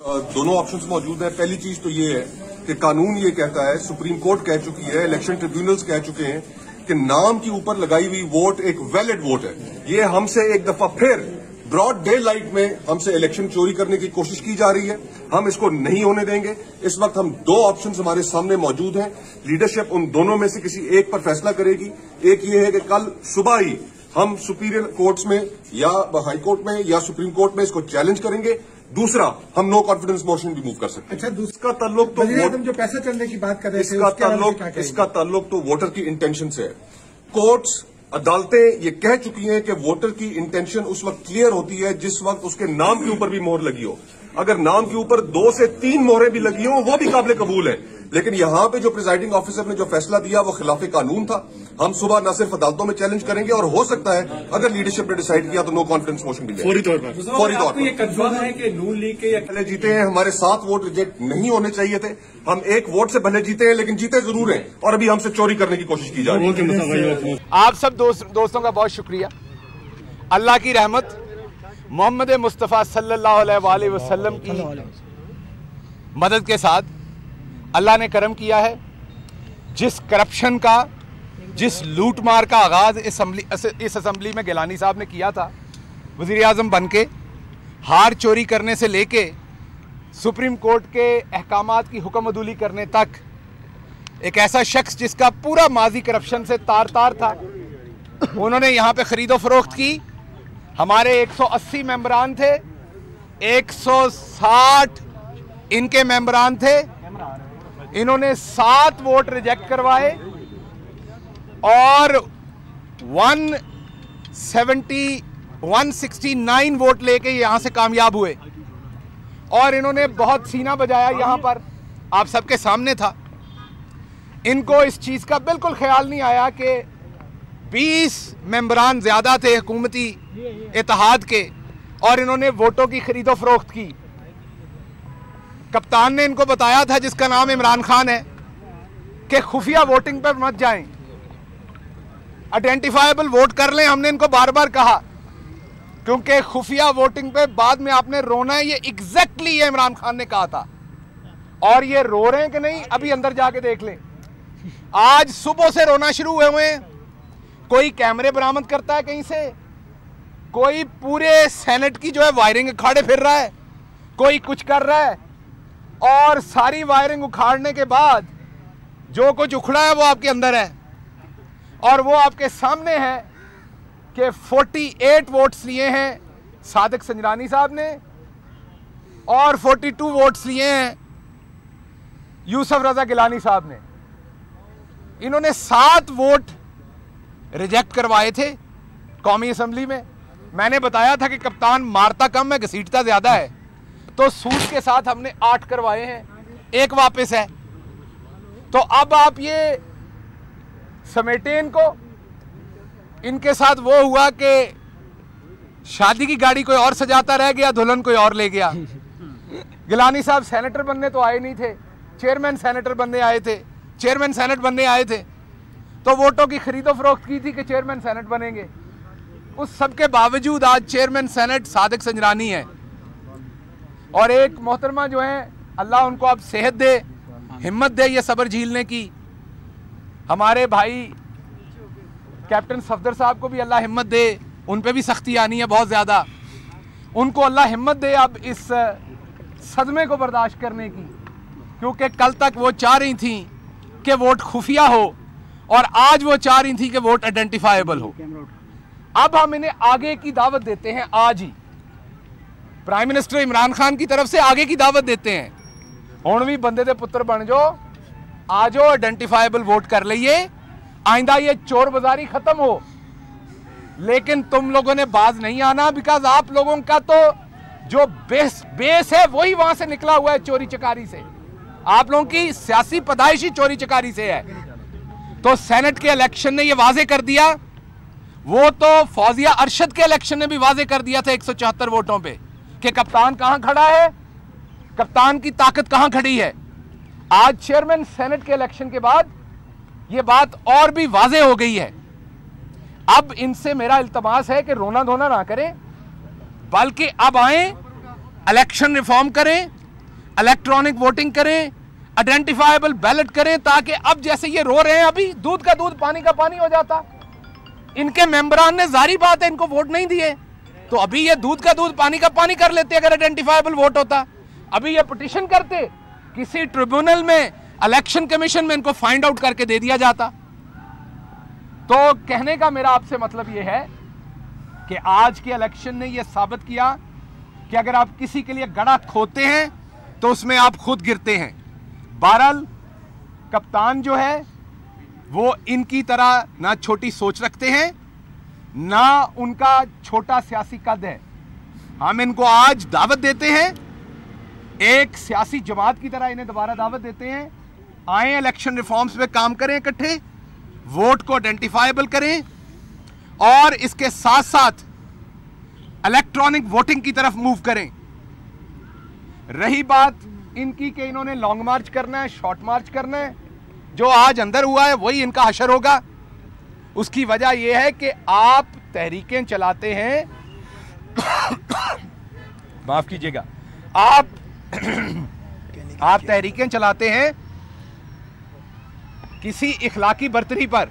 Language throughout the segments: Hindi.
दोनों ऑप्शंस मौजूद हैं। पहली चीज़ तो ये है कि कानून ये कहता है सुप्रीम कोर्ट कह चुकी है इलेक्शन ट्रिब्यूनल्स कह चुके हैं कि नाम के ऊपर लगाई हुई वोट एक वैलिड वोट है। ये हमसे एक दफ़ा फिर ब्रॉड डे लाइट में हमसे इलेक्शन चोरी करने की कोशिश की जा रही है। हम इसको नहीं होने देंगे। इस वक्त हम दो ऑप्शंस हमारे सामने मौजूद हैं। लीडरशिप उन दोनों में से किसी एक पर फैसला करेगी। एक ये है कि कल सुबह ही हम सुपीरियर कोर्ट्स में या हाई कोर्ट में या सुप्रीम कोर्ट में इसको चैलेंज करेंगे। दूसरा हम नो कॉन्फिडेंस मोशन भी मूव कर सकते हैं। अच्छा दूसरा तल्लुक तो वोट- जो पैसा चलने की बात कर रहे इसका तल्लुक ताल्लुक इसका ताल्लुक तो वोटर की इंटेंशन से है। कोर्ट अदालतें ये कह चुकी हैं कि वोटर की इंटेंशन उस वक्त क्लियर होती है जिस वक्त उसके नाम के ऊपर भी मोहर लगी हो। अगर नाम के ऊपर दो से तीन मोहरें भी लगी हो वो भी काबिल कबूल है। लेकिन यहाँ पे जो प्रिजाइडिंग ऑफिसर ने जो फैसला दिया वो खिलाफ कानून था। हम सुबह न सिर्फ़ अदालतों में चैलेंज करेंगे और हो सकता है अगर लीडरशिप ने डिसाइड किया तो नो कॉन्फिडेंस मोशन भी फौरी तौर पर। फौरी तौर पर। कंफर्म है कि नून लीग के पहले जीते हैं हमारे सात वोट रिजेक्ट नहीं होने चाहिए थे। हम एक वोट से भले जीते हैं लेकिन जीते ज़रूर हैं और अभी हमसे चोरी करने की कोशिश की जा रही है। आप सब दोस्तों का बहुत शुक्रिया। अल्लाह की रहमत मोहम्मद मुस्तफ़ा सल्लल्लाहु अलैहि वसल्लम की मदद के साथ अल्लाह ने करम किया है। जिस करप्शन का, जिस लूटमार का आगाज़ इस असम्बली इस असम्बली में गिलानी साहब ने किया था वज़ी अजम बन के हार चोरी करने से लेके, सुप्रीम कोर्ट के अहकाम की हुक्म अदूली करने तक, एक ऐसा शख्स जिसका पूरा माजी करप्शन से तार तार था, उन्होंने यहाँ पे खरीदो फरोख्त की। हमारे 180 मेंबरान थे 160 इनके मेंबरान थे इन्होंने सात वोट रिजेक्ट करवाए और 170 169 वोट लेके यहाँ से कामयाब हुए। और इन्होंने बहुत सीना बजाया यहाँ पर। आप सबके सामने था। इनको इस चीज़ का बिल्कुल ख्याल नहीं आया कि 20 मेंबरान ज़्यादा थे हुकूमती इतिहाद के और इन्होंने वोटों की खरीदो फरोख्त की। कप्तान ने इनको बताया था, जिसका नाम इमरान खान है, कि खुफिया वोटिंग पर मत जाएँ। आइडेंटिफाइबल वोट कर लें, हमने इनको बार बार कहा। क्योंकि खुफिया वोटिंग पे बाद में आपने रोना है, ये एग्जैक्टली ये इमरान खान ने कहा था। और ये रो रहे हैं कि नहीं, अभी अंदर जाके देख लें। आज सुबह से रोना शुरू हुए हुए हैं। कोई कैमरे बरामद करता है कहीं से? कोई पूरे सेनेट की जो है वायरिंग अखाड़े फिर रहा है। कोई कुछ कर रहा है? और सारी वायरिंग उखाड़ने के बाद जो कुछ उखड़ा है वो आपके अंदर है। और वो आपके सामने है कि 48 वोट्स लिए हैं सादक संजरानी साहब ने और 42 वोट्स लिए हैं यूसुफ रजा गिलानी साहब ने। इन्होंने सात वोट रिजेक्ट करवाए थे कौमी असम्बली में। मैंने बताया था कि कप्तान मारता कम है, घसीटता ज़्यादा है। तो सूट के साथ हमने आठ करवाए हैं। एक वापस है। तो अब आप ये समेटे इनको इनके साथ वो हुआ कि शादी की गाड़ी कोई और सजाता रह गया दुल्हन कोई और ले गया। गिलानी साहब सेनेटर बनने तो आए नहीं थे। चेयरमैन सेनेटर बनने आए थे। चेयरमैन सेनेट बनने आए थे। तो वोटों की खरीदो फरोख्त की थी कि चेयरमैन सेनेट बनेंगे। उस सब के बावजूद आज चेयरमैन सेनेट सादिक संजरानी है। और एक मोहतरमा जो है, अल्लाह उनको अब सेहत दे, हिम्मत दे ये सब्र झीलने की। हमारे भाई कैप्टन सफदर साहब को भी अल्लाह हिम्मत दे, उन पर भी सख्ती आनी है बहुत ज़्यादा। उनको अल्लाह हिम्मत दे अब इस सदमे को बर्दाश्त करने की, क्योंकि कल तक वो चाह रही थी कि वोट खुफिया हो, और आज वो चाह रही थी कि वोट आइडेंटिफाइबल हो। अब हम इन्हें आगे की दावत देते हैं, आज ही। प्राइम मिनिस्टर इमरान खान की तरफ से आगे की दावत देते हैं ਹੁਣ ਵੀ ਬੰਦੇ ਦੇ ਪੁੱਤਰ ਬਣ ਜਾਓ ਆ ਜਾਓ आइडेंटिफाइबल वोट कर लीजिए आइंदा ये चोर बाजारी खत्म हो लेकिन तुम लोगों ने बाज नहीं आना बिकॉज आप लोगों का तो जो बेस बेस है वही वहां से निकला हुआ है चोरी चकारी से आप लोगों की सियासी पैदाइशी चोरी चकारी से है तो सेनेट के इलेक्शन ने ये वाजे कर दिया वो तो फौजिया अरशद के इलेक्शन ने भी वाजे कर दिया था एक वोटों पे कि कप्तान कहाँ खड़ा है? कप्तान की ताकत कहाँ खड़ी है? आज चेयरमैन सेनेट के इलेक्शन के बाद यह बात और भी वाजे हो गई है। अब इनसे मेरा इल्तमास है कि रोना धोना ना करें, बल्कि अब आए इलेक्शन रिफॉर्म करें इलेक्ट्रॉनिक वोटिंग करें आइडेंटिफाइबल बैलेट करें, ताकि अब जैसे ये रो रहे हैं अभी, दूध का दूध, पानी का पानी हो जाता। इनके मेंबरान ने जारी बात है, इनको वोट नहीं दिए। तो अभी ये दूध का दूध, पानी का पानी कर लेते अगर आइडेंटिफाइबल वोट होता। अभी ये पिटिशन करते, किसी ट्रिब्यूनल में इलेक्शन कमीशन में इनको फाइंड आउट करके दे दिया जाता। तो कहने का मेरा आपसे मतलब यह है कि आज के इलेक्शन ने यह साबित किया कि अगर आप किसी के लिए गड़ा खोते हैं तो उसमें आप खुद गिरते हैं। बहरहाल, कप्तान जो है, वो इनकी तरह ना छोटी सोच रखते हैं ना उनका छोटा सियासी कद है हम इनको आज दावत देते हैं। एक सियासी जमात की तरह इन्हें दोबारा दावत देते हैं। आए इलेक्शन रिफॉर्म्स में काम करें इकट्ठे वोट को आइडेंटिफाइबल करें और इसके साथ साथ इलेक्ट्रॉनिक वोटिंग की तरफ़ मूव करें। रही बात इनकी कि इन्होंने लॉन्ग मार्च करना है शॉर्ट मार्च करना है। जो आज अंदर हुआ है, वही इनका हशर होगा। उसकी वजह यह है कि आप तहरीकें चलाते हैं। माफ़ कीजिएगा। आप आप तहरीकें चलाते हैं किसी इखलाकी बर्तरी पर।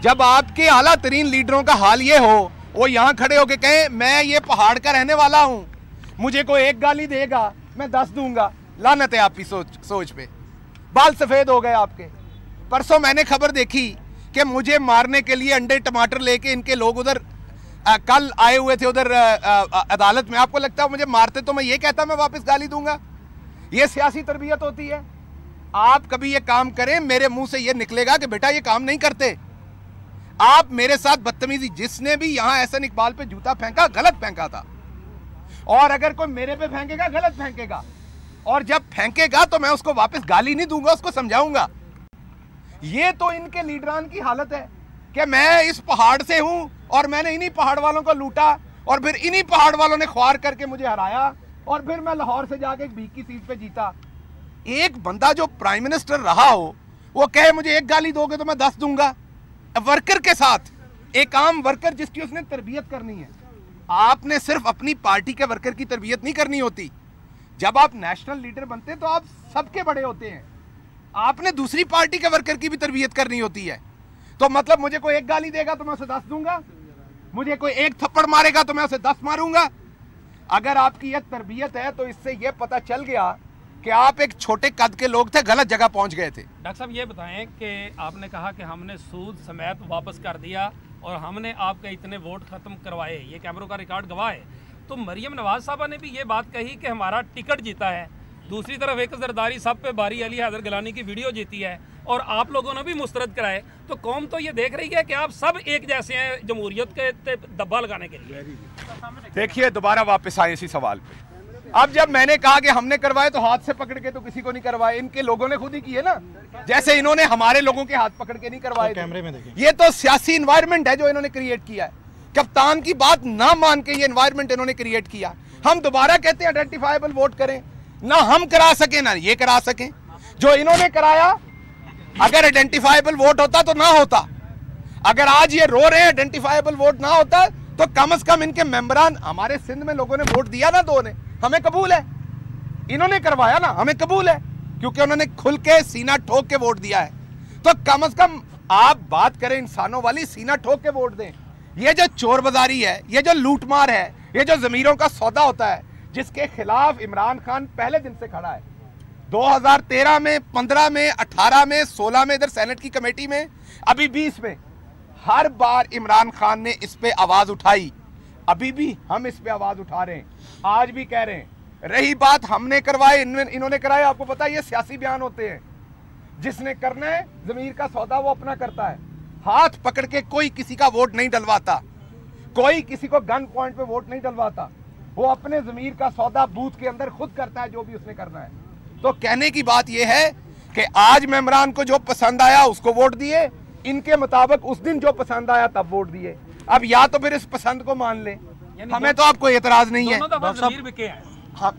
जब आपके आला तरीन लीडरों का हाल ये हो, वो यहाँ खड़े होकर कहें, मैं ये पहाड़ का रहने वाला हूँ। मुझे कोई एक गाली देगा, मैं दस दूँगा। लानत है आपकी सोच सोच पे। बाल सफ़ेद हो गए आपके। परसों मैंने खबर देखी कि मुझे मारने के लिए अंडे टमाटर लेके इनके लोग उधर कल आए हुए थे उधर अदालत में। आपको लगता है मुझे मारते तो मैं ये कहता मैं वापस गाली दूँगा? ये सियासी तरबियत होती है। आप कभी ये काम करें, मेरे मुँह से ये निकलेगा कि बेटा ये काम नहीं करते। आप मेरे साथ बदतमीजी, जिसने भी यहाँ एहसन इकबाल पे जूता फेंका, गलत फेंका था। और अगर कोई मेरे पे फेंकेगा, गलत फेंकेगा। और जब फेंकेगा तो मैं उसको वापस गाली नहीं दूँगा, उसको समझाऊँगा। ये तो इनके लीडरान की हालत है कि मैं इस पहाड़ से हूँ और मैंने इन्हीं पहाड़ वालों को लूटा और फिर इन्हीं पहाड़ वालों ने ख्वार करके मुझे हराया और फिर मैं लाहौर से जाके एक बीक की सीट पे जीता। एक बंदा जो प्राइम मिनिस्टर रहा हो, वो कहे मुझे एक गाली दोगे तो मैं दस दूँगा। वर्कर के साथ, एक आम वर्कर जिसकी उसने तरबियत करनी है। आपने सिर्फ़ अपनी पार्टी के वर्कर की तरबियत नहीं करनी होती। जब आप नेशनल लीडर बनते तो आप सबके बड़े होते हैं। आपने दूसरी पार्टी के वर्कर की भी तरबियत करनी होती है। तो मतलब मुझे कोई एक गाली देगा तो मैं उसे दस दूँगा। मुझे कोई एक थप्पड़ मारेगा तो मैं उसे दस मारूँगा। अगर आपकी यह तरबियत है तो इससे यह पता चल गया कि आप एक छोटे कद के लोग थे, गलत जगह पहुँच गए थे। डॉक्टर साहब, ये बताएँ कि आपने कहा कि हमने सूद समेत वापस कर दिया और हमने आपके इतने वोट खत्म करवाए। ये कैमरों का रिकॉर्ड गवाह है। तो मरियम नवाज़ साहबा ने भी ये बात कही कि हमारा टिकट जीता है। दूसरी तरफ़ एक जरदारी सब पे बारी अली हैदर गलानी की वीडियो जीती है और आप लोगों ने भी मुस्तरद कराए तो कौम तो ये देख रही है कि आप सब एक जैसे हैं जमहूरियत के दब्बा लगाने के लिए। देखिए दोबारा वापस आए इसी सवाल पे। अब जब मैंने कहा कि हमने करवाए तो हाथ से पकड़ के तो किसी को नहीं करवाए। इनके लोगों ने खुद ही किए ना। जैसे इन्होंने हमारे लोगों के हाथ पकड़ के नहीं करवाए कैमरे में देखिए ये तो सियासी इन्वायरमेंट है जो इन्होंने क्रिएट किया है। कप्तान की बात ना मान के ये इन्वायरमेंट इन्होंने क्रिएट किया। हम दोबारा कहते हैं आइडेंटिफाइबल वोट करें। ना हम करा सके, ना ये करा सके। जो इन्होंने कराया, अगर आइडेंटिफाइबल वोट होता तो ना होता। अगर आज ये रो रहे हैं आइडेंटिफाइबल वोट ना होता तो कम से कम इनके मेंबरान हमारे सिंध में लोगों ने वोट दिया ना दो ने। हमें कबूल है। इन्होंने करवाया ना, हमें कबूल है, क्योंकि उन्होंने खुल के सीना ठोक के वोट दिया है। तो कम से कम आप बात करें इंसानों वाली, सीना ठोक के वोट दें। ये जो चोर बाजारी है, ये जो लूटमार है, ये जो जमीरों का सौदा होता है जिसके खिलाफ इमरान खान पहले दिन से खड़ा है। 2013 में 15 में 18 में 16 में इधर सेनेट की कमेटी में, अभी 20 में। हर बार इमरान खान ने इस पे आवाज़ उठाई। अभी भी हम इस पे आवाज़ उठा रहे हैं। आज भी कह रहे हैं। रही बात हमने करवाए इन्होंने कराए आपको पता है ये सियासी बयान होते हैं। जिसने करना है, जमीर का सौदा वो अपना करता है। हाथ पकड़ के कोई किसी का वोट नहीं डलवाता। कोई किसी को गन पॉइंट पे वोट नहीं डलवाता। वो अपने जमीर का सौदा बूथ के अंदर खुद करता है जो भी उसने करना है। तो कहने की बात यह है कि आज मेमरान को जो पसंद आया उसको वोट दिए इनके मुताबिक उस दिन जो पसंद आया तब वोट दिए। अब या तो फिर इस पसंद को मान ले। हमें तो आपको एतराज़ नहीं है। हाँ।